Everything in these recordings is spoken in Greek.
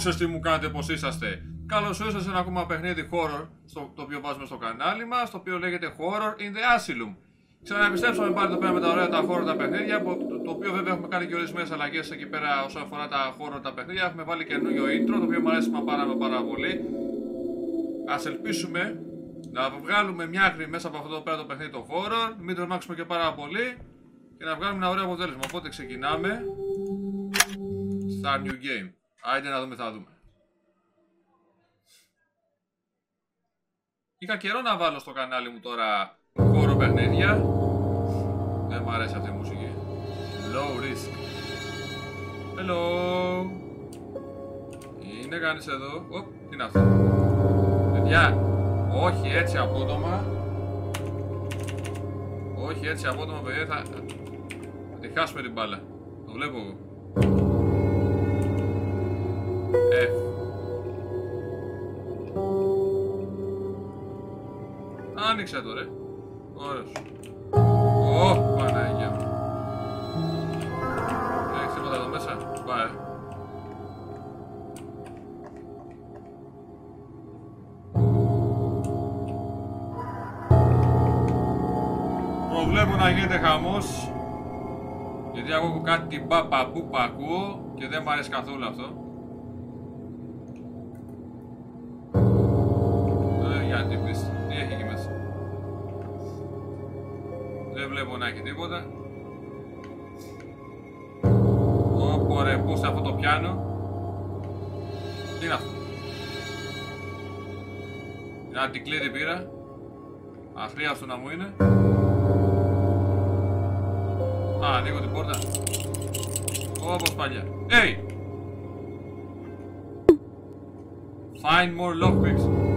Δόξα τι μου κάνετε πως είσαστε. Καλώς ήρθατε σε ένα ακόμα παιχνίδι horror στο, το οποίο βάζουμε στο κανάλι μας, το οποίο λέγεται Horror in the Asylum. Ξαναεπιστρέψαμε πάλι εδώ πέρα με τα ωραία τα horror τα παιχνίδια, το, το οποίο βέβαια έχουμε κάνει και ορισμένε αλλαγές εκεί πέρα όσον αφορά τα horror τα παιχνίδια. Έχουμε βάλει καινούριο intro, το οποίο μου αρέσει πάρα, πάρα πολύ. Α ελπίσουμε να βγάλουμε μια άκρη μέσα από αυτό το πέρα το παιχνίδι το horror, μην τρομάξουμε και πάρα πολύ και να βγάλουμε ένα ωραίο αποτέλεσμα. Οπότε ξεκινάμε στα new game. Άιντε να δούμε, θα δούμε. Είχα καιρό να βάλω στο κανάλι μου τώρα χώρο παιχνίδια. Δεν μου αρέσει αυτή η μουσική. Low risk. Hello. Είναι κανείς εδώ; Οπ, τι είναι αυτό; Παιδιά, όχι έτσι απότομα. Όχι έτσι απότομα, παιδιά, θα, θα τη χάσουμε την μπάλα. Το βλέπω εγώ. Άνοιξε το ρε. Ωραίος. Ω, Παναγία μου. Έχεις τίποτα εδώ μέσα; Πάει. Προβλέπω να γίνεται χαμός. Γιατί εγώ έχω κάτι μπαπα που ακούω και δεν μου αρέσει καθόλου αυτό. Τίποτα. Ω, ρε, πώς αυτό το πιάνω. Τι είναι αυτό; Ένα αντικλείδι πήρα. Αχρίαστο να μου είναι. Α, ανοίγω την πόρτα. Όπως παλιά. Hey! Find more lockpicks.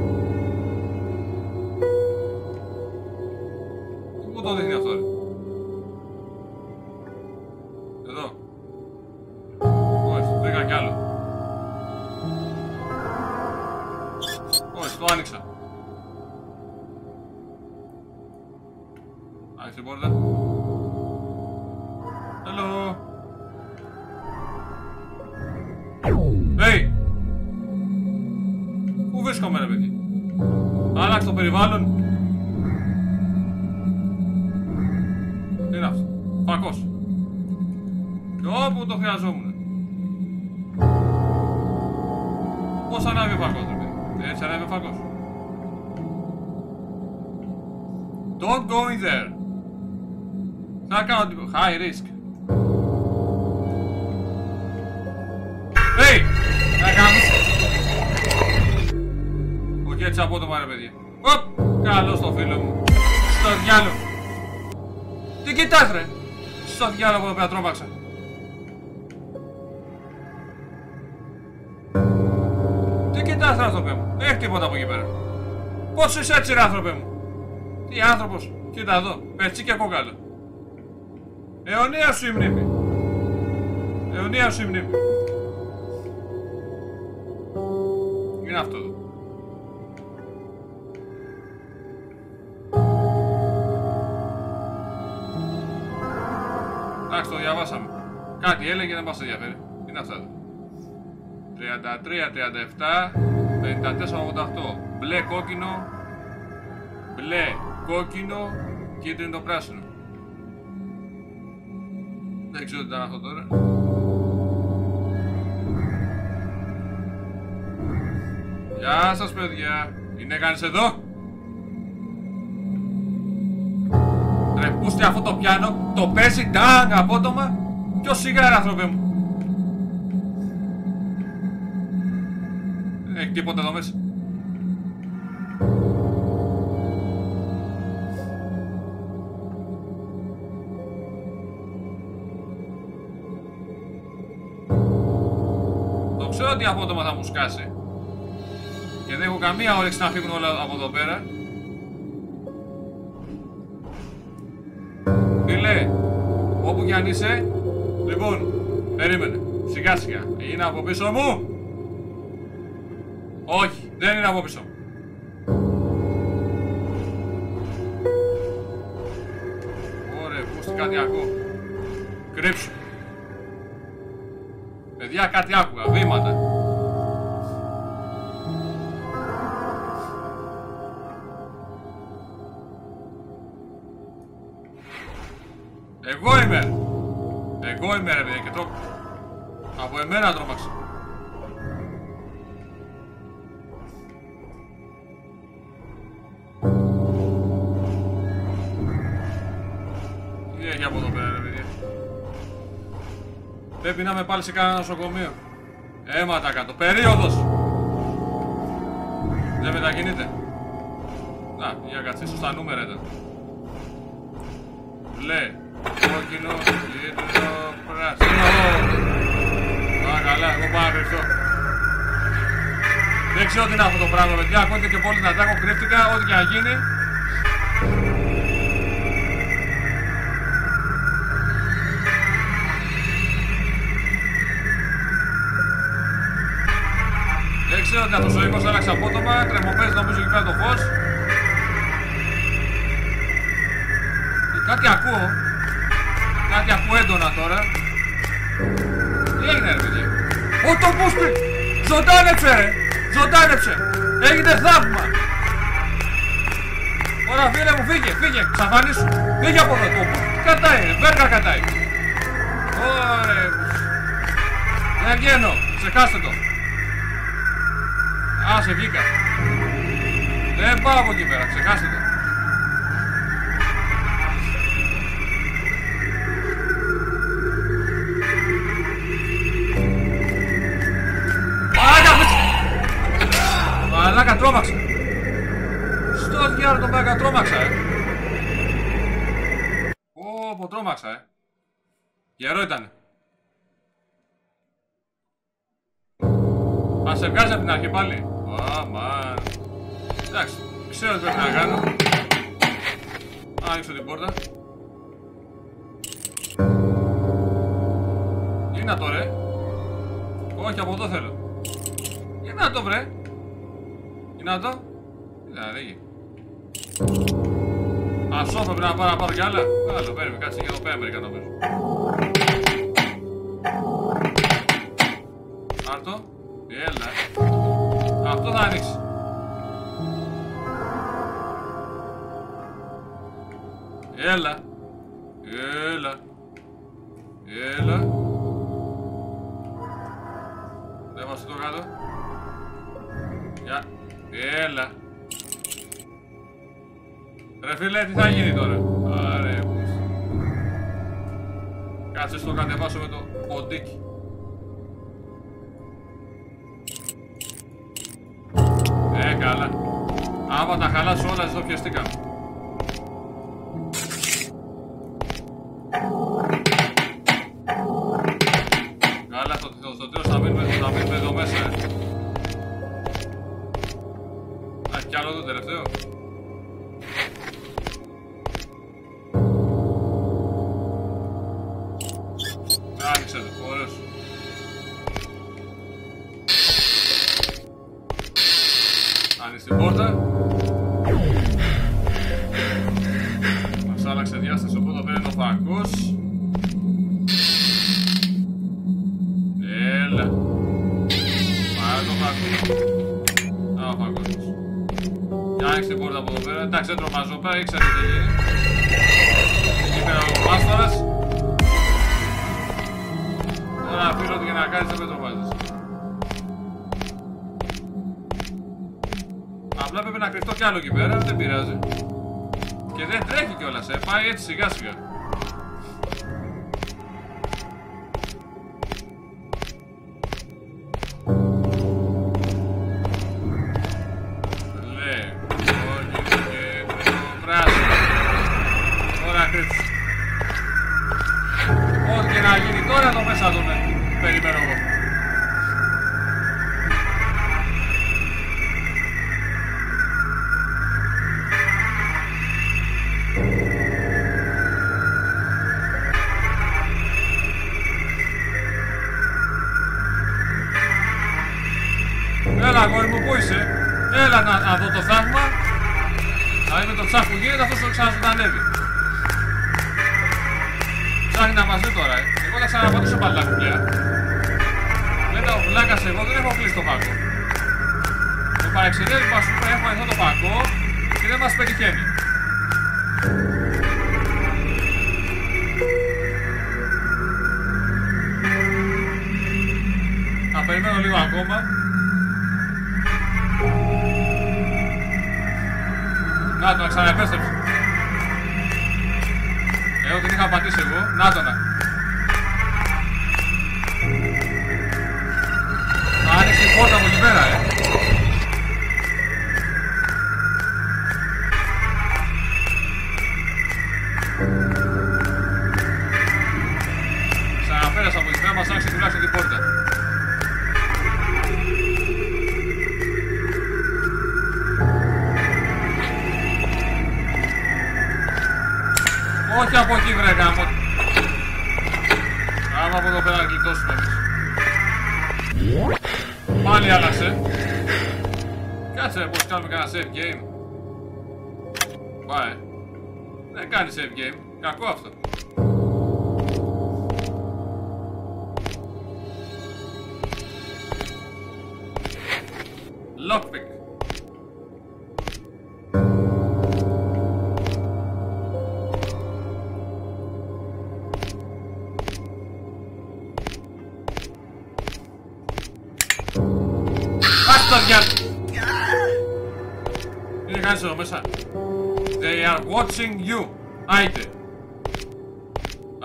Άνοιξε την πόρτα. Hello. Hey! Πού βρίσκομαι ρε παιδί; Άλλαξε το περιβάλλον. Φακός. Και όπου το χρειαζόμουν. Πώς ανάβει ο φακός, ρε παιδί; Έτσι ανάβει ο φακός. Don't go in there. Θα κάνω τίποτα. High risk. Hey! Να κάνεις. Όχι έτσι απότομα ρε παιδιά. Οπ! Καλώς το φίλο μου. Στο διάλογο. Τι κοιτάς ρε; Στο διάλογο εδώ πέρα τρόμαξα. Τι κοιτάς άνθρωπε μου, δεν έχει τίποτα από εκεί πέρα. Πώς είσαι έτσι ρε άνθρωπε μου; Τι άνθρωπος, κοίτα εδώ, πετσί και κόκαλο. Αιωνία σου η μνήμη. Αιωνία σου η μνήμη. Είναι αυτό εδώ. Εντάξει, το διαβάσαμε. Κάτι έλεγε, δεν μας ενδιαφέρει. Τι είναι αυτά εδώ. 33, 37, 54, 88. Μπλε, κόκκινο. Μπλε, κόκκινο. Κίτρινο, πράσινο. Δεν ξέρω τι ήταν αυτό τώρα. Γεια σας παιδιά. Είναι κανείς εδώ; Ρε πούστη αυτό το πιάνο, το παίζει ντάγκ απότομα. Ποιο σιγάρα άνθρωπε μου. Δεν έχει τίποτα εδώ μέσα. Ξέρω ότι απότομα θα μου σκάσει. Και δεν έχω καμία όρεξη να φύγουν όλα από εδώ πέρα. Φίλε, όπου κι αν είσαι, λοιπόν, περίμενε. Σιγά σιγά. Είναι από πίσω μου. Όχι, δεν είναι από πίσω μου. Ωραία, πού κάτι ακούω. Κρύψου. Παιδιά, κάτι άκουγα, βήματα. Πρέπει να είμαι πάλι σε κανένα νοσοκομείο. Αίματα κάτω. Περίοδος. Δεν μετακινείται. Να, για κάτσε, σωστά νούμερα ήταν. Μπλε, κόκκινο, κίτρινο, πράσινο. Α, καλά, εγώ πάω να κρυφτώ. Δεν ξέρω τι είναι αυτό το πράγμα, παιδιά. Ακούτε και πολύ να τάκω, κρύφτηκα, ό,τι και να γίνει. Ξέρω τι αυτός ο ήχος άλλαξε απότομα, τρεμοπαίζει νομίζω εκεί πέρα το φως. Κάτι ακούω. Κάτι ακούω έντονα τώρα. Τι έγινε ρε παιδί; Ο το μπούστι! Ζωντάνεψε ρε! Ζωντάνεψε! Έγινε θαύμα! Ωραία φίλε μου φύγε, φύγε, ξαφανίσου. Φύγε από εδώ το Κατάει ρε, βέργα κατάει. Ωραία. Δεν βγαίνω, ξεχάστε το. Α, σε βγήκα. Δεν πάω από εκεί πέρα, ξεχάστε το. Μαλάκα τρόμαξα. Στο διάρο τον μαλάκα τρόμαξα, ε. Ω, πω τρόμαξα, ε. Γερό ήταν. Μα σε βγάζει από την αρχή πάλι. Αμάν. Εντάξει, ξέρω τι πρέπει να κάνω. Άνοιξω την πόρτα. Τι να το ρε. Όχι, από εδώ θέλω. Για να το βρε. Είναι αυτό. Δεν ανοίγει. Ασό πρέπει να πάρω, να πάρω κι άλλα. Άλλο, παίρνει, κάτσε και εδώ πέρα μερικά νομίζω. Άρτο. Αυτό θα ανοίξει. Έλα. Έλα. Έλα. Δεν βάζω το κάτω. Γεια. Έλα. Ρε φίλε, τι θα γίνει τώρα; Άρε, Κάτσε στο κατεβάσω με το ποντίκι. Άμα τα χαλάσω όλα, εδώ πιεστήκαμε. Καλά, στο, στο, στο τέλος θα μείνουμε, θα μείνουμε εδώ μέσα. Ε. Α, κι άλλο το τελευταίο. Άνοιξε το, ωραίος. Άνοιξε την πόρτα. Διάσταση, οπότε εδώ πέρα είναι ο φακός. Έλα. Πάρε το φακό. Α, ο φακός μας. Για άνοιξε την πόρτα από εδώ πέρα. Εντάξει, δεν τρομάζω πέρα, ήξερα τι γίνει. Εκεί πέρα ο μάστορας. Τώρα αφήνω ότι για να κάνεις δεν με τρομάζεις. Απλά πρέπει να κρυφτώ κι άλλο εκεί πέρα, δεν πειράζει. Και δεν τρέχει κιόλας, ε, πάει έτσι σιγά σιγά. Θα περιμένω λίγο ακόμα. Να το να ξαναεπέστρεψε. Εγώ την είχα πατήσει εγώ. Να το να.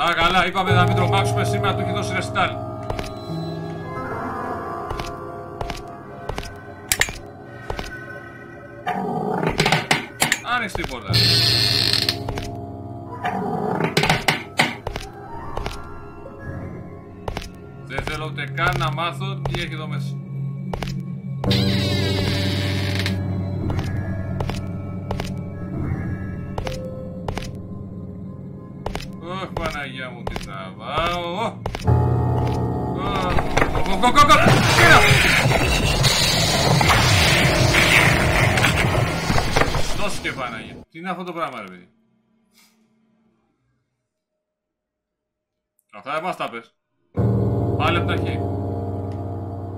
Α, καλά, είπαμε να μην τρομάξουμε σήμερα, του έχει δώσει ρεστάλ. Άνοιξε την πόρτα. Δεν θέλω ούτε καν να μάθω τι έχει εδώ μέσα. go, go, go! Get up! Δώσου και Τι είναι αυτό το πράγμα, ρε παιδί. Αυτά εμάς τα πες. Πάλι από την αρχή.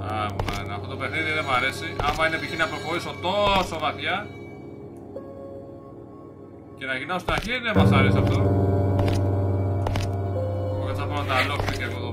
Αμάν, αυτό το παιχνίδι δεν μ' αρέσει. Άμα είναι π.χ. να προχωρήσω τόσο βαθιά και να γυρνάω στα αρχή δεν μας αρέσει αυτό. Εγώ θα πάω να τα λόξω και εγώ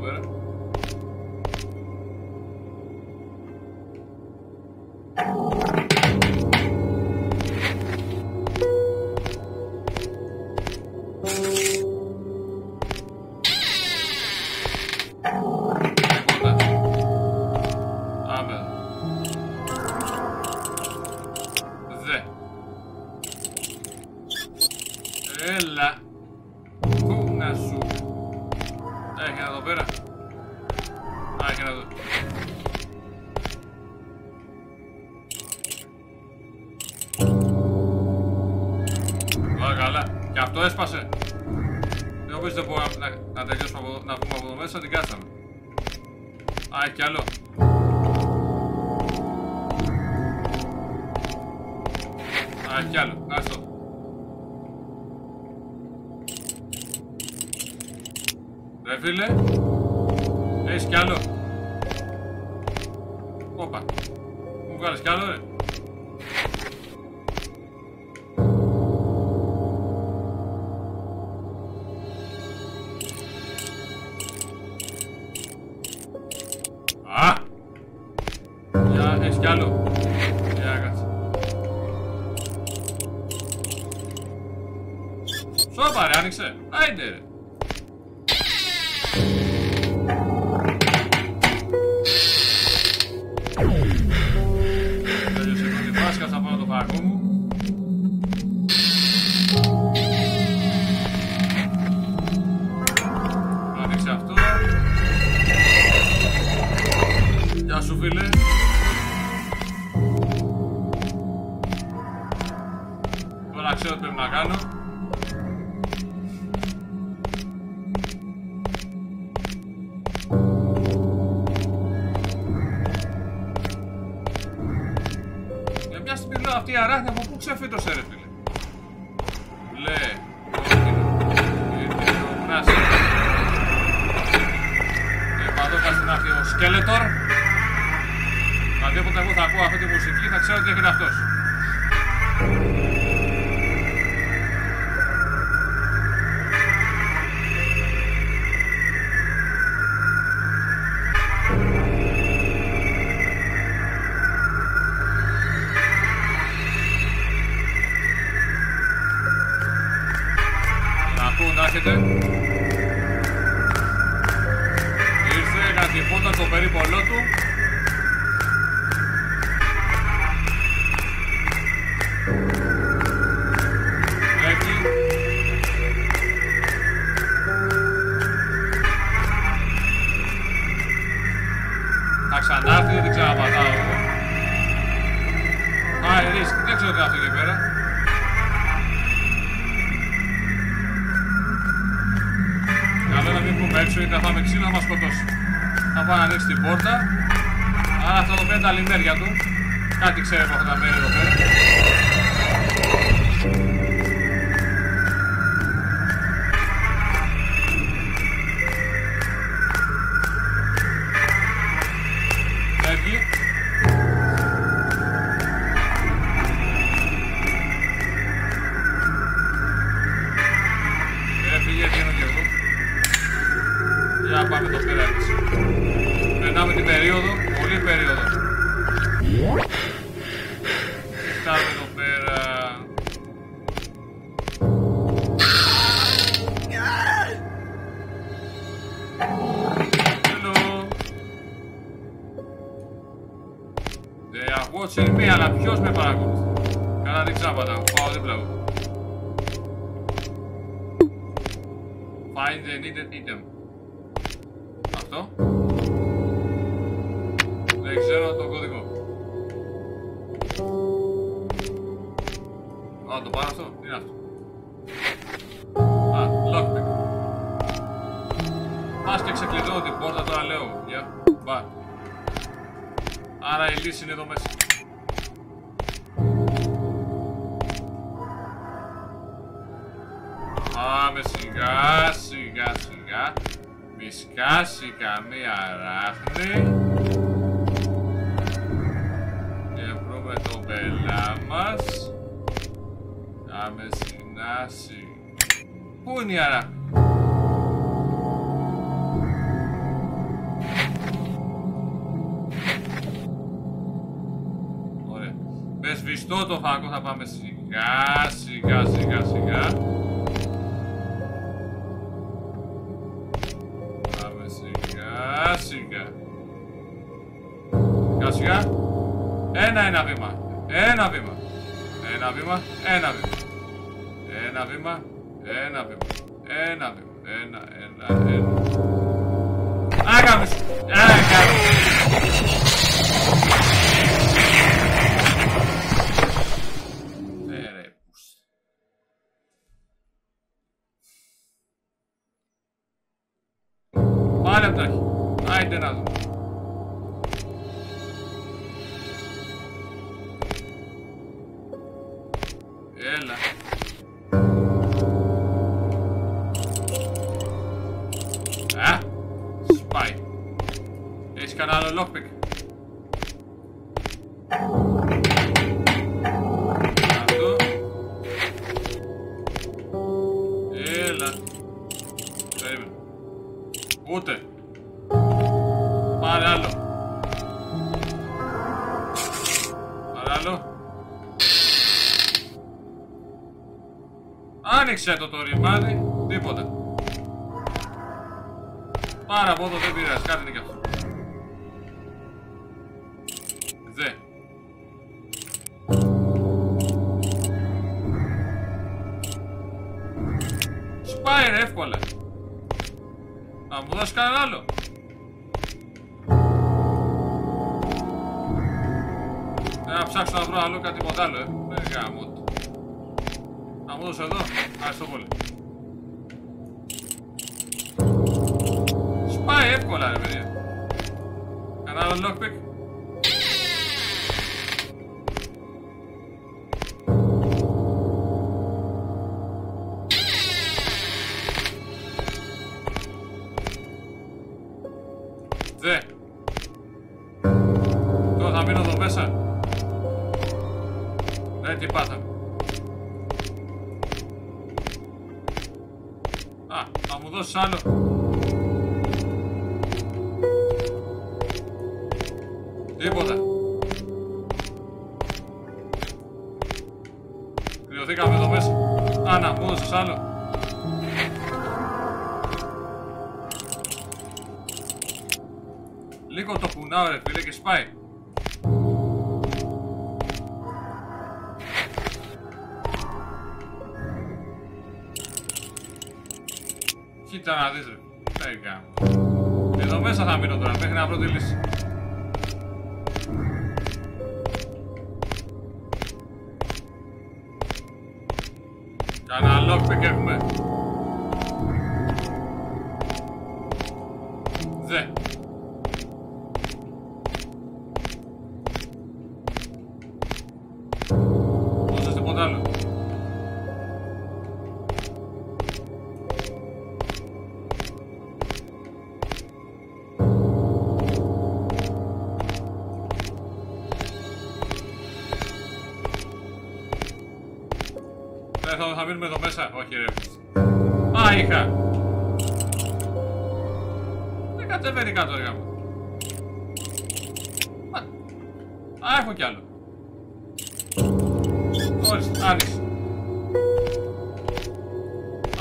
Αυτό έσπασε. Δεν νομίζω δεν μπορούμε να, να τελειώσουμε από, εδώ- να βγούμε από εδώ μέσα, την κάτσαμε. Α, έχει κι άλλο. Α, έχει κι άλλο. Να στο. Ρε φίλε. Έχεις κι άλλο. Όπα. Μου βγάλεις κι άλλο, ρε. Λέω αυτή η αράχνη από πού ξεφύτωσε ρε φίλε; Λε, κόκκινο, πράσινο. Είπα εδώ κάτσε να έρθει ο Σκέλετορ. Δηλαδή όποτε εγώ θα ακούω αυτή τη μουσική θα ξέρω ότι έγινε αυτός. δεξιά. Ένα-ένα βήμα. Ένα βήμα. Ένα βήμα. Ένα βήμα. Ένα βήμα. Ένα βήμα. Ένα βήμα. Ένα, ένα, ένα. Άγαμες. Άγαμες. Θα μου δώσεις κανένα άλλο. Να ψάξω να βρω άλλο κάτι μοντάλο, ε. Δεν γάμω. Να μου δώσω εδώ. Ευχαριστώ πολύ. Σπάει εύκολα, ρε παιδιά. Κανένα άλλο lockpick; Δεν θα, θα μείνουμε εδώ μέσα. Όχι ρε. Α, είχα. Δεν κατεβαίνει κάτω ρε γάμο. Α, Α, έχω κι άλλο. Ορίστε, άνοιξε.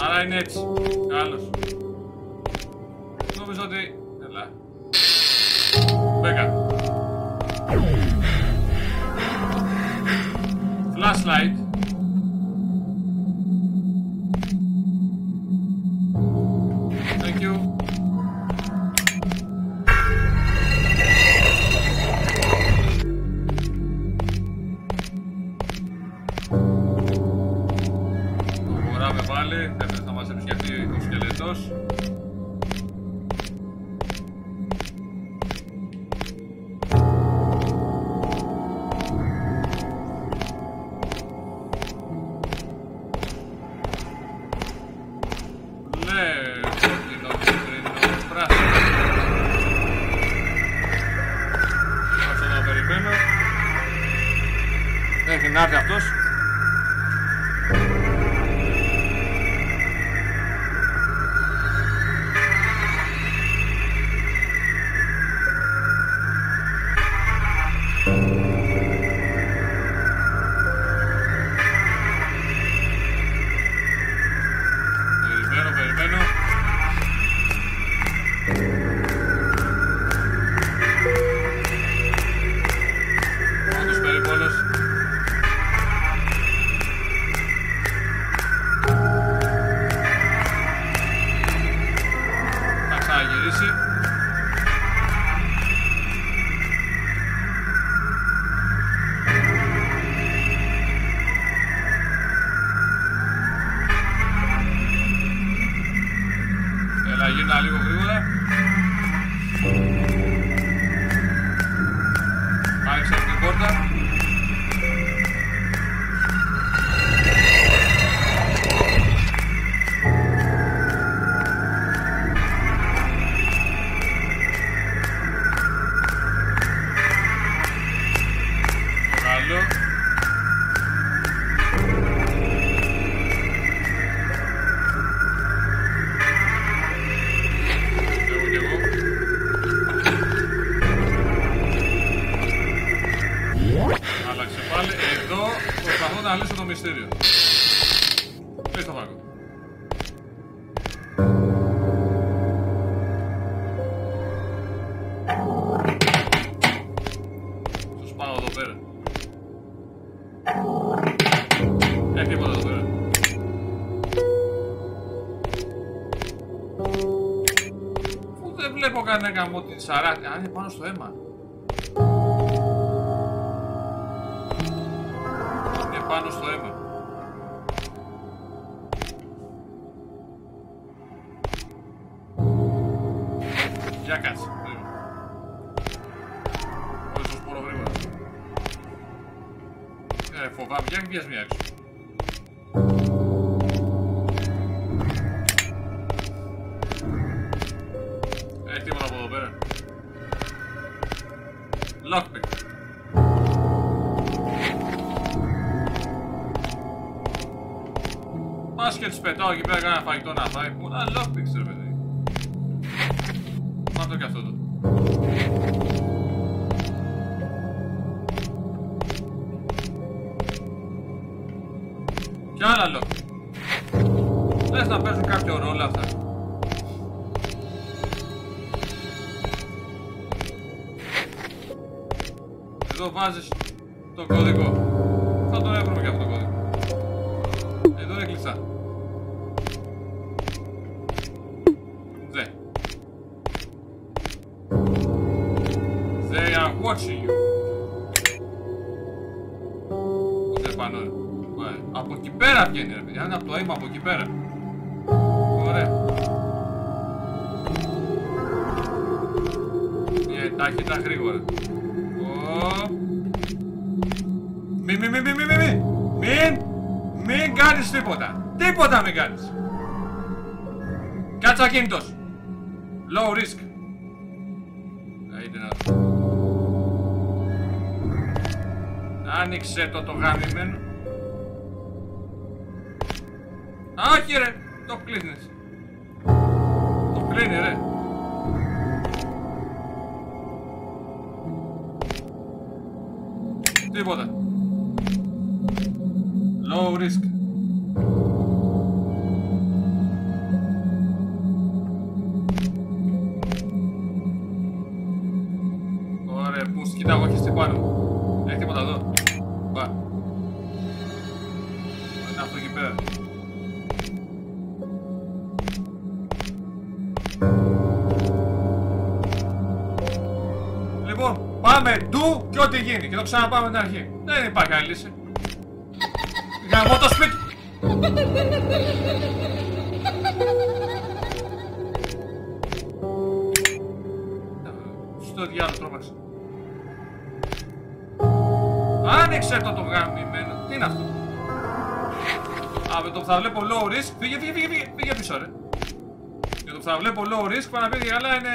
Άρα είναι έτσι. Καλώς. Έχει να έρθει αυτός. Κλείς το φάγκο. Στο σπάω εδώ πέρα. Έχει τίποτα εδώ πέρα. Πού δεν βλέπω κανένα γαμό τη σαράτη. Αν είναι πάνω στο αίμα. Πετάω εκεί πέρα κάνα φαγητό να φάει. Πού να lockpick ρε παιδί. Πάρ' το και αυτό το. Κι άλλα lockpick. Λες να παίζουν κάποιο ρόλο αυτά. Εδώ βάζεις watching you. Δε πάνω. Ωραία. Από εκεί πέρα βγαίνει ρε παιδιά. Είναι από το αίμα από εκεί πέρα. Ωραία. Ε, τάχυτα γρήγορα. Ω. Μη, μη, μη, μη, μη, μη, μη. Μην, μην κάνεις τίποτα. Τίποτα μην κάνεις. Κάτσε ακίνητος. Low risk. Άνοιξε το το γαμημένο. Όχι ρε, το κλείνεις. Το κλείνει ρε. Ξαναπάμε την αρχή. Δεν υπάρχει άλλη λύση. Γαμώ το σπίτι. Στο διάλογο τρόμαξε. Άνοιξε το το γαμημένο. Τι είναι αυτό; Α, με το που θα βλέπω low risk. Φύγε, φύγε, φύγε, φύγε, φύγε πίσω ρε. Με το που θα βλέπω low risk, πάνω να πει καλά είναι...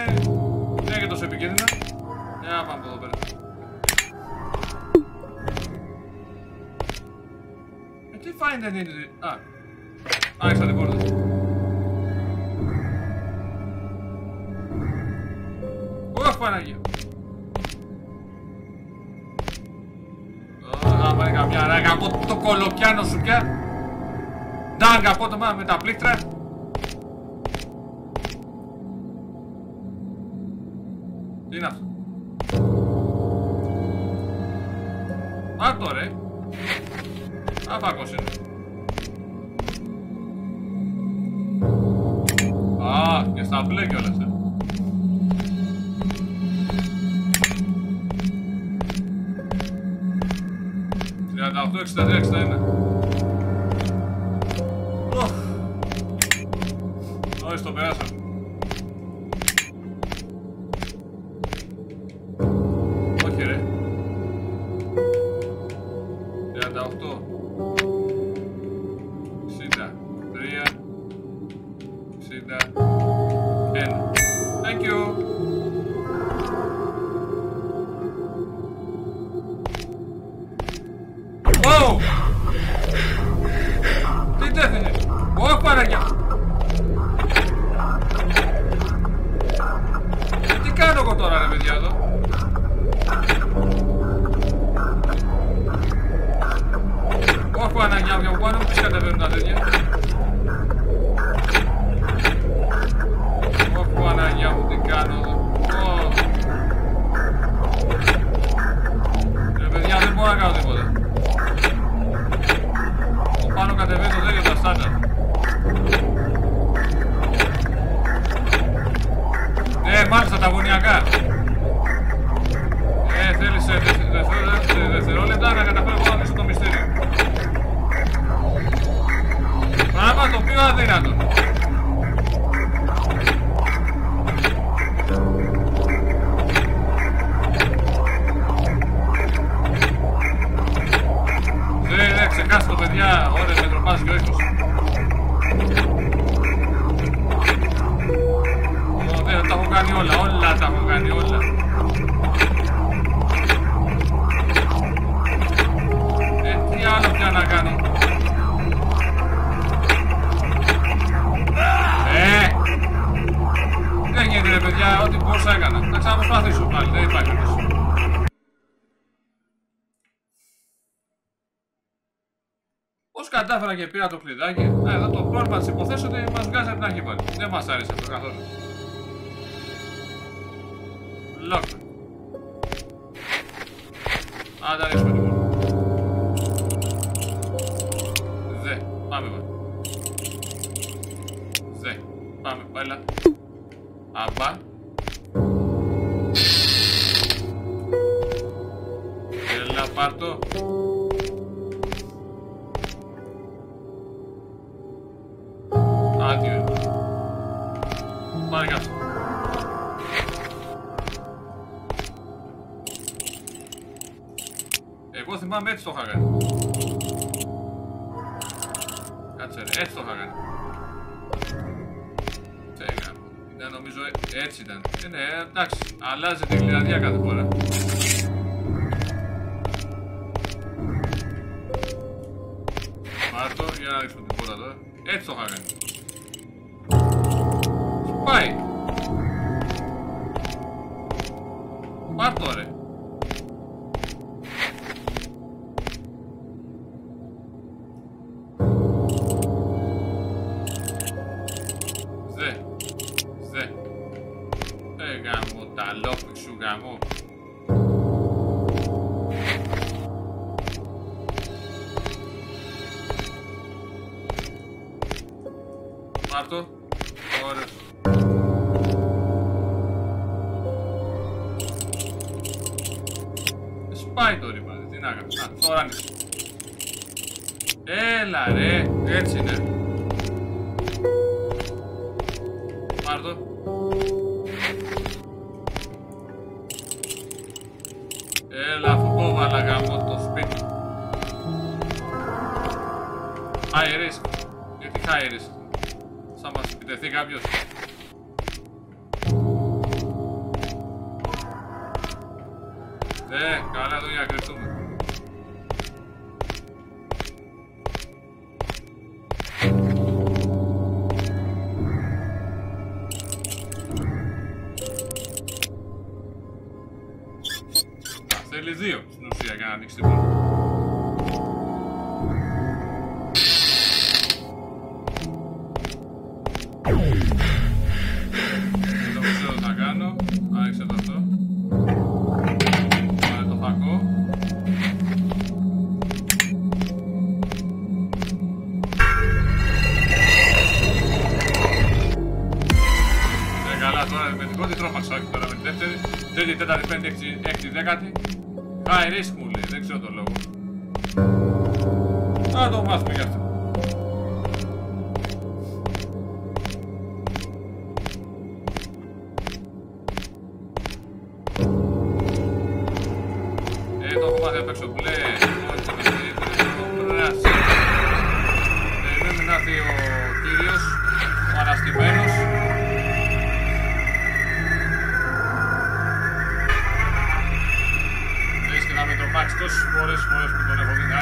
Δεν είναι και τόσο επικίνδυνα. Για πάμε από εδώ πέρα. Ε, τι φάει δεν είναι... Α, άνοιξα την πόρτα. Ωχ, Παναγία. Άμα είναι καμιά ρε, γαμώ το κολοπιάνο σου πια. Ντάγκα απότομα με τα πλήκτρα. Α, και στα μπλε κιόλας, ε. Τριάντα οκτώ, εξήντα τρία, Τι τέθηνε! Ω Παναγιά! Ε, τι κάνω εγώ τώρα ρε παιδιά εδώ! Ω Παναγιά μου, από πάνω μου τις κατεβαίνουν τα τέτοια! Πράγμα το πιο αδύνατο. Πώς κατάφερα και πήρα το κλειδάκι. Α, εδώ το πρόβλημα τη υποθέσει ότι μας βγάζει από την αρχή πάλι. Δεν μας άρεσε αυτό καθόλου. Lock. Αν τα ρίξουμε 人考える Πάρτο. Ωραία. Σπάει το ρήμα, τι να κάνω. Α, τώρα είναι. Έλα ρε, έτσι είναι. grab yours. έπαιξε ο μπλε, όχι. Περιμένουμε να έρθει ε, ο κύριος, ο με το μάξι φορές, που τον έχω δει να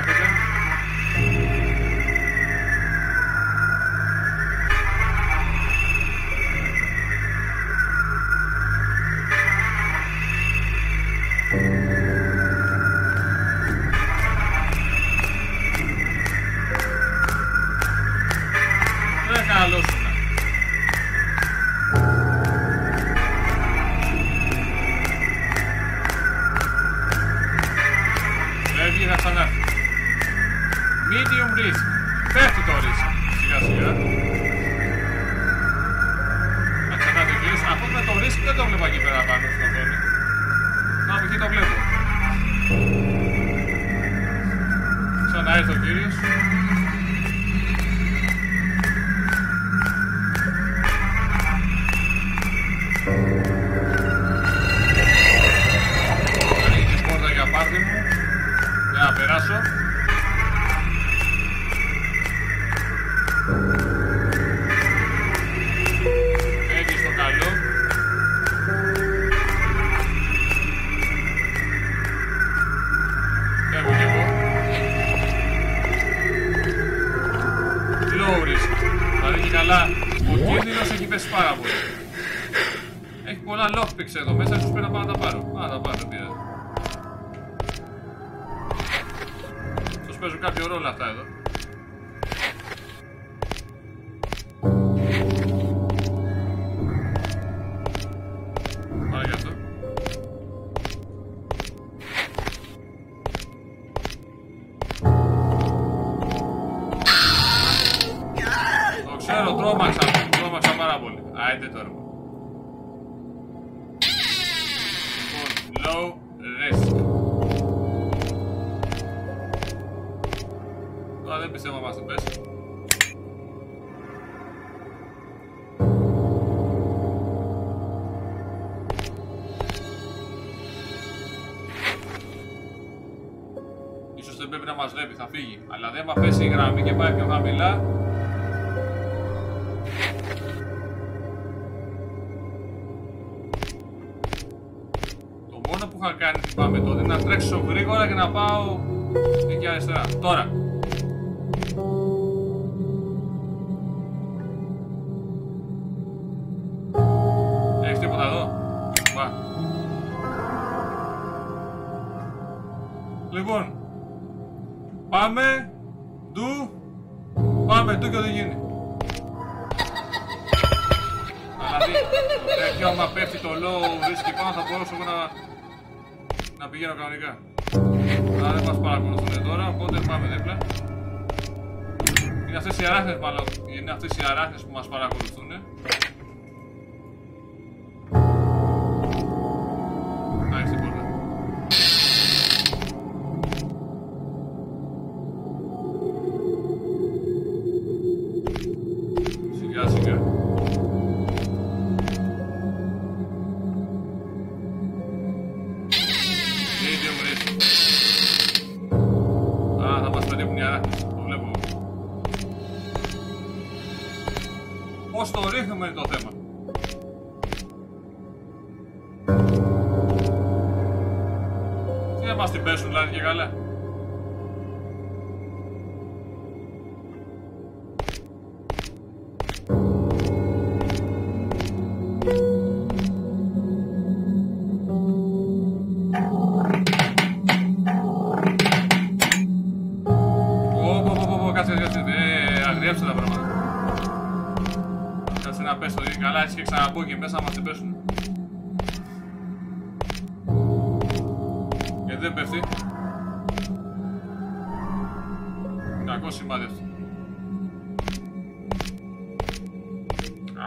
ρίξε εδώ μέσα, σου πέρα πάω να τα πάρω. Α, τα πάρω, πειράζει. Σας παίζουν κάποιο ρόλο αυτά εδώ. Πάμε. Ντου. Πάμε. Ντου και ό,τι γίνει. Δηλαδή, τέτοιο άμα πέφτει το low risk πάνω θα μπορούσω να να πηγαίνω κανονικά. Αλλά δεν μας παρακολουθούν τώρα, οπότε πάμε δίπλα. Είναι αυτές οι αράχνες μάλλον, είναι αυτές οι αράχνες που μας παρακολουθούν.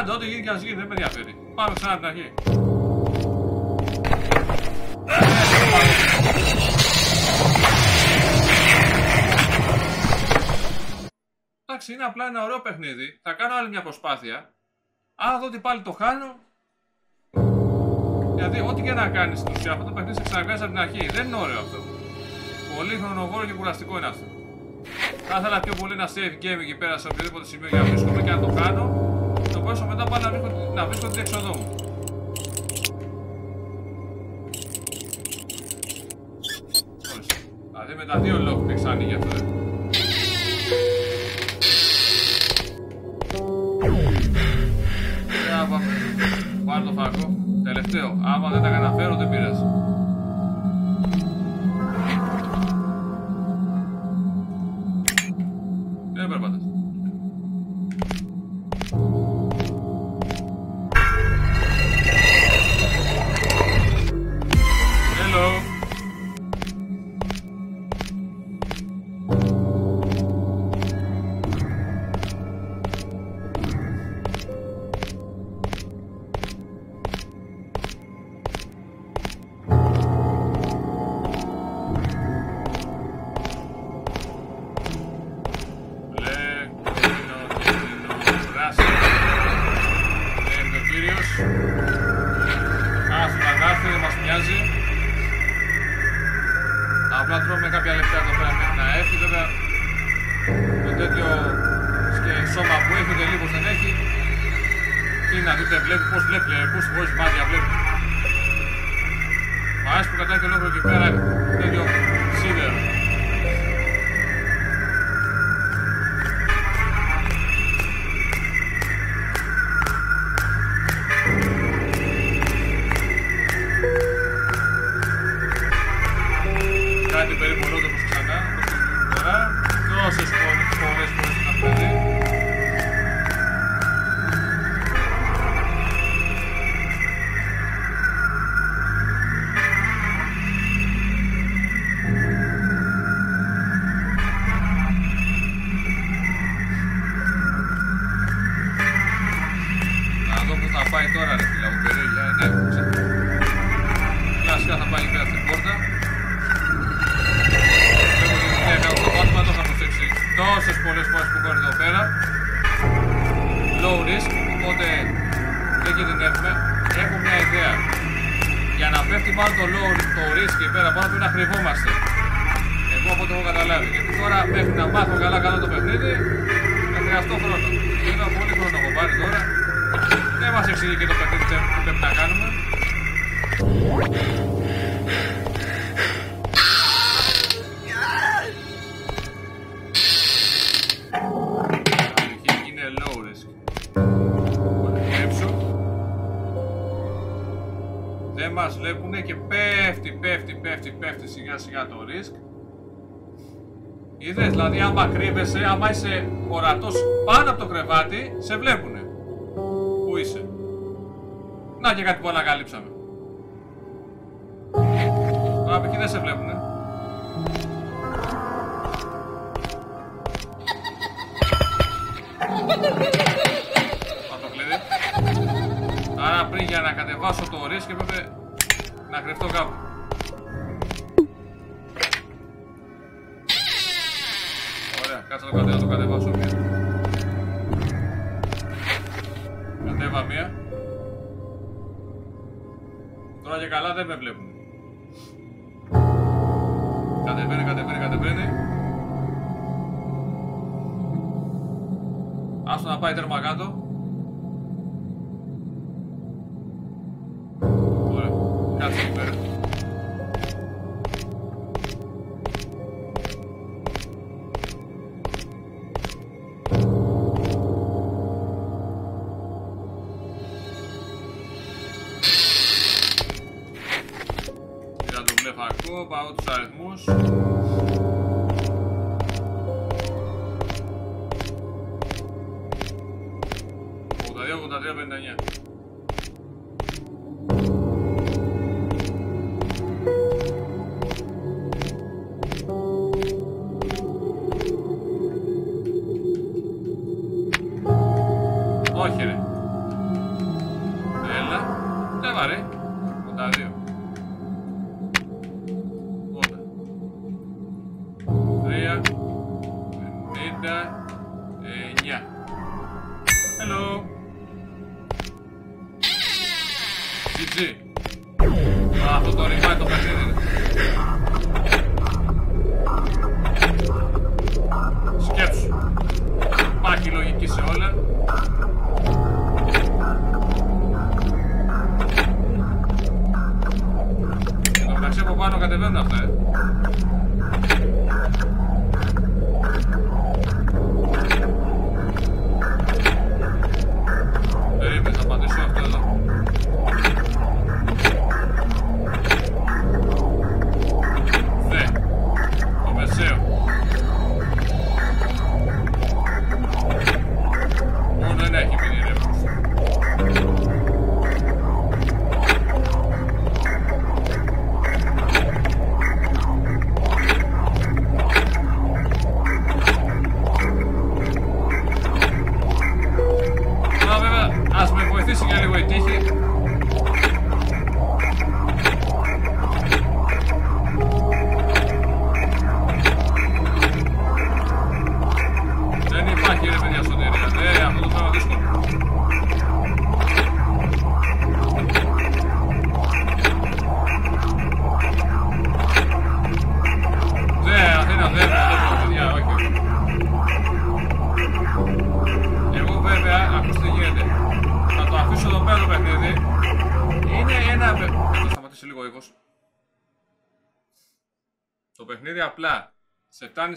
Άντε, ό,τι γίνει και ας γίνει, δεν με ενδιαφέρει. Πάμε ξανά από την αρχή. Εντάξει, είναι απλά ένα ωραίο παιχνίδι. Θα κάνω άλλη μια προσπάθεια. Αν δω ότι πάλι το χάνω. Γιατί ό,τι και να κάνεις στην ουσία, αυτό το παιχνίδι σε ξαναγκάζει από την αρχή. Δεν είναι ωραίο αυτό. Πολύ χρονοβόρο και κουραστικό είναι αυτό. Θα ήθελα πιο πολύ να save game εκεί πέρα σε οποιοδήποτε σημείο για να βρίσκομαι και να το κάνω. Το μπορέσω μετά πάλι να βρίσκω, να βρίσκω την έξοδό μου. Δηλαδή με τα δύο λόγου που εξάνει γι' αυτό. Ωραία, πάμε. Πάρε το φάκο. Τελευταίο. Άμα δεν τα καταφέρω δεν πειράζει. Μια σιγά θα πάει πέρα στην πόρτα. Ναι, κάνω το πάτημα, το είχα προσέξει τόσες πολλές φορές που έχω εδώ πέρα. Low risk, οπότε δεν κινδυνεύουμε. Έχω μια ιδέα. Για να πέφτει πάνω το low το risk εκεί πέρα πάνω πρέπει να κρυβόμαστε. Εγώ από το έχω καταλάβει. Γιατί τώρα μέχρι να μάθω καλά καλά το παιχνίδι θα χρειαστώ χρόνο. Είδα πολύ χρόνο έχω πάρει τώρα. Δεν μας εξηγεί και το παιχνίδι τι πρέπει να κάνουμε. Εκεί μας βλέπουνε και πέφτει, πέφτει, πέφτει, πέφτει σιγά σιγά το risk. Είδες, δηλαδή άμα κρύβεσαι, άμα είσαι ορατός πάνω από το κρεβάτι, σε βλέπουνε. Πού είσαι; Να και κάτι που ανακαλύψαμε. Τώρα από εκεί δεν σε βλέπουνε. Αυτό κλειδί. Άρα πριν για να κατεβάσω το ρίσκ έπρεπε να κρυφτώ κάπου. Ωραία, κάτσε να το κατεβάσω, το κατεβάσω μία. Κατέβα μία. Τώρα και καλά δεν με βλέπουν. Κατεβαίνει, κατεβαίνει, κατεβαίνει. Άστο να πάει τέρμα κάτω.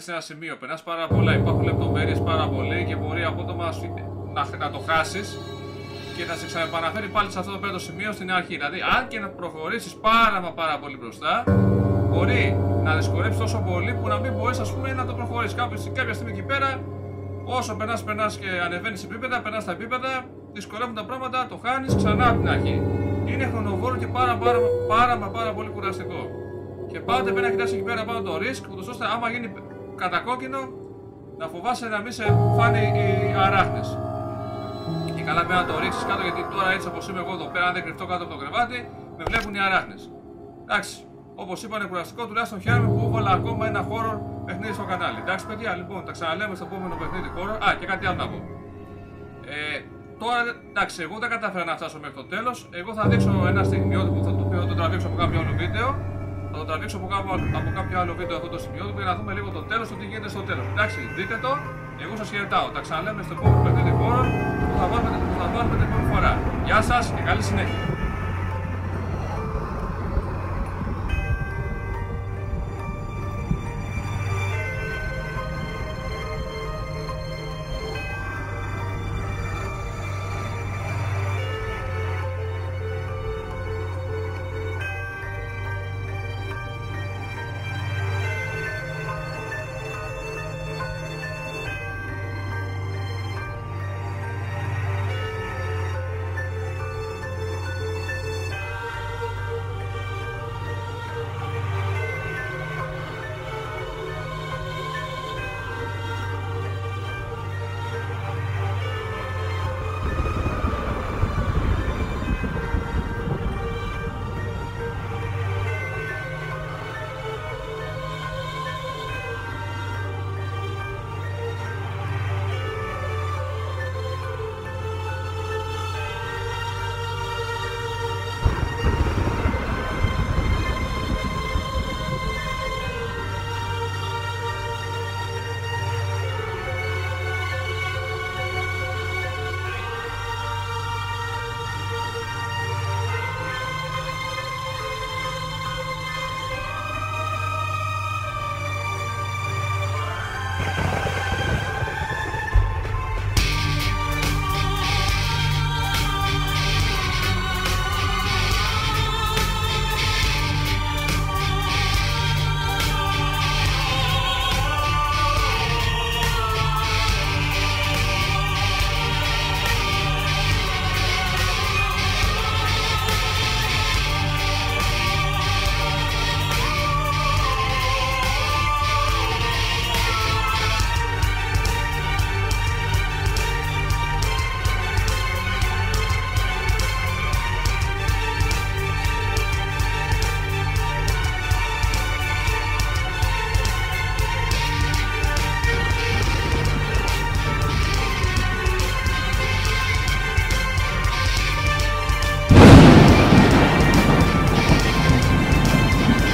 Φτάνει σε ένα σημείο, περνάς πάρα πολλά, υπάρχουν λεπτομέρειες πάρα πολύ και μπορεί απότομα να, σου- να, να το χάσεις και θα σε ξαναεπαναφέρει πάλι σε αυτό το πέρα το σημείο στην αρχή. Δηλαδή, αν και να προχωρήσεις πάρα μα πάρα πολύ μπροστά, μπορεί να δυσκολέψεις τόσο πολύ που να μην μπορείς να το προχωρήσεις. Κάποια στιγμή εκεί πέρα, όσο περνάς, περνάς και ανεβαίνεις επίπεδα, περνάς τα επίπεδα, δυσκολεύουν τα πράγματα, το χάνεις ξανά από την αρχή. Είναι χρονοβόρο και πάρα, πάρα, πάρα, πάρα, πάρα πολύ κουραστικό. Και πάντα πρέπει να κοιτάξει εκεί πέρα πάνω το risk, ούτως ώστε άμα γίνει κατακόκκινο να φοβάσαι να μην σε φάνε οι αράχνες. Και καλά πρέπει να το ρίξεις κάτω γιατί τώρα έτσι όπως είμαι εγώ εδώ πέρα, αν δεν κρυφτώ κάτω από το κρεβάτι, με βλέπουν οι αράχνες. Εντάξει, όπως είπα είναι κουραστικό, τουλάχιστον χαίρομαι που έβαλα ακόμα ένα χώρο παιχνίδι στο κανάλι. Εντάξει, παιδιά, λοιπόν, τα ξαναλέμε στο επόμενο παιχνίδι χώρο. Α, και κάτι άλλο να πω. Ε, τώρα, εντάξει, εγώ δεν κατάφερα να φτάσω μέχρι το τέλος. Εγώ θα δείξω ένα στιγμιότυπο που θα το, το τραβήξω από κάποιο άλλο βίντεο. Θα το τραβήξω από, κάποιο, από κάποιο άλλο βίντεο αυτό το σημειότυπο για να δούμε λίγο το τέλος, το τι γίνεται στο τέλος. Εντάξει, δείτε το. Εγώ σας χαιρετάω. Τα ξαναλέμε στο επόμενο παιχνίδι χώρο που θα βάλουμε, την επόμενη φορά. Γεια σας και καλή συνέχεια.